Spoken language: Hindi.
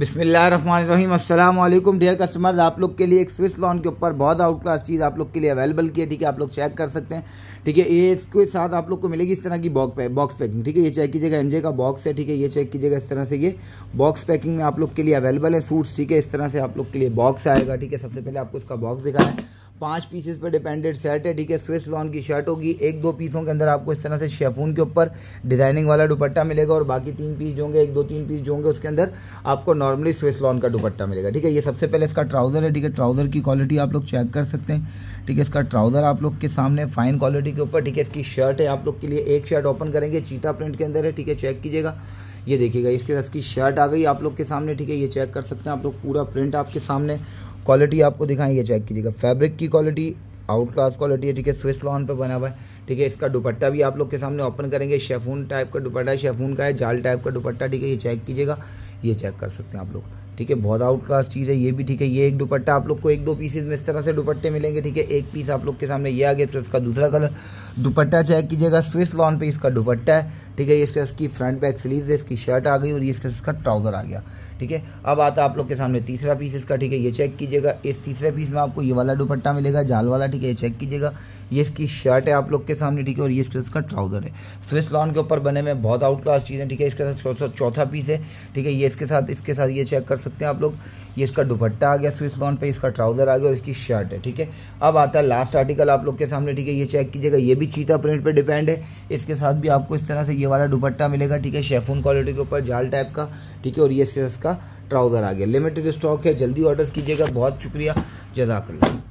बिसमीम अल्लाम डियर कस्टमर्स। आप लोग के लिए एक स्विस लॉन के ऊपर बहुत आउट क्लास चीज़ आप लोग के लिए अवेलेबल की है, ठीक है? आप लोग चेक कर सकते हैं, ठीक है? ये इसके साथ आप लोग को मिलेगी इस तरह की बॉक्स पैक बॉक्स पैकिंग ठीक है? ये चेक कीजिएगा एमजे का बॉक्स है, ठीक है? ये चेक कीजिएगा इस तरह से ये बॉक्स पैकिंग में आप लोग के लिए अवेलेबल है सूट्स ठीक है? इस तरह से आप लोग के लिए बॉक्स आएगा, ठीक है? सबसे पहले आपको इसका बॉक्स दिखाना है। पाँच पीसेस पर डिपेंडेड सेट है ठीक है स्विस लॉन की शर्ट होगी। एक दो पीसों के अंदर आपको इस तरह से शेफून के ऊपर डिज़ाइनिंग वाला दुपट्टा मिलेगा और बाकी तीन पीस जो होंगे, एक दो तीन पीस जो होंगे, उसके अंदर आपको नॉर्मली स्विस लॉन का दुपट्टा मिलेगा। ठीक है, ये सबसे पहले इसका ट्राउज़र है, ठीक है? ट्राउज़र की क्वालिटी आप लोग चेक कर सकते हैं। ठीक है, इसका ट्राउज़र आप लोग के सामने फाइन क्वालिटी के ऊपर, ठीक है? इसकी शर्ट है, आप लोग के लिए एक शर्ट ओपन करेंगे चीता प्रिंट के अंदर है, ठीक है? चेक कीजिएगा। ये देखिएगा इसके साथ इसकी शर्ट आ गई आप लोग के सामने, ठीक है? ये चेक कर सकते हैं आप लोग, पूरा प्रिंट आपके सामने। क्वालिटी आपको दिखाएँ ये चेक कीजिएगा। फैब्रिक की क्वालिटी आउट क्लास क्वालिटी है, ठीक है स्विस लॉन पर बना हुआ है, ठीक है, इसका दुपट्टा भी आप लोग के सामने ओपन करेंगे। शेफून टाइप का दुपट्टा शेफून का है जाल टाइप का दुपट्टा, ठीक है, ये चेक कीजिएगा, ये चेक कर सकते हैं आप लोग। ठीक है बहुत आउट क्लास चीज़ है ये भी ठीक है ये एक दुपट्टा आप लोग को एक दो पीसेज में इस तरह से दुपट्टे मिलेंगे ठीक है एक पीस आप लोग के सामने ये आ गया इसका इसका दूसरा कलर दुपट्टा चेक कीजिएगा स्विस लॉन पे इसका दुपट्टा है ठीक है ये इसका इसकी फ्रंट बैक स्लीव है इसकी शर्ट आ गई और ये इसका इसका ट्राउज़र आ गया ठीक है अब आता है आप लोग के सामने तीसरा पीस इसका ठीक है ये चेक कीजिएगा इस तीसरे पीस में आपको ये वाला दुपट्टा मिलेगा जाल वाला ठीक है ये चेक कीजिएगा ये इसकी शर्ट है आप लोग के सामने ठीक है और ये इसका ट्राउज़र है स्विस लॉन के ऊपर बने में बहुत आउट क्लास चीज़ें ठीक है इसके साथ चौथा पीस है ठीक है ये इसके साथ इसके साथ ये चेक कर सकते हैं आप लोग। ये इसका दुपट्टा आ गया स्विस लॉन पे, इसका ट्राउज़र आ गया और इसकी शर्ट है, ठीक है? अब आता है लास्ट आर्टिकल आप लोग के सामने, ठीक है? ये चेक कीजिएगा। ये भी चीता प्रिंट पे डिपेंड है। इसके साथ भी आपको इस तरह से ये वाला दुपट्टा मिलेगा, ठीक है? शेफून क्वालिटी के ऊपर, जाल टाइप का, ठीक है? और ये इसके इसका ट्राउज़र आ गया। लिमिटेड स्टॉक है। जल्दी ऑर्डर कीजिएगा। बहुत शुक्रिया। जजाकल्ला।